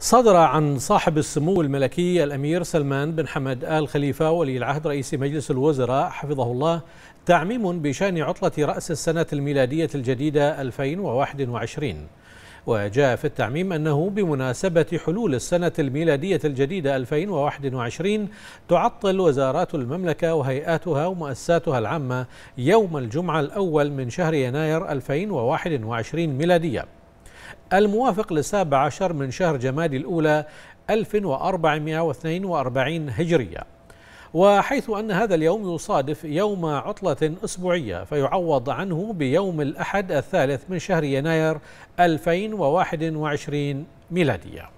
صدر عن صاحب السمو الملكي الأمير سلمان بن حمد آل خليفة ولي العهد رئيس مجلس الوزراء حفظه الله تعميم بشأن عطلة رأس السنة الميلادية الجديدة 2021 وجاء في التعميم أنه بمناسبة حلول السنة الميلادية الجديدة 2021 تعطل وزارات المملكة وهيئاتها ومؤسساتها العامة يوم الجمعة الأول من شهر يناير 2021 ميلادية. الموافق للسابع عشر من شهر جمادي الأولى 1442 هجرية. وحيث أن هذا اليوم يصادف يوم عطلة أسبوعية فيعوض عنه بيوم الأحد الثالث من شهر يناير 2021 ميلادية.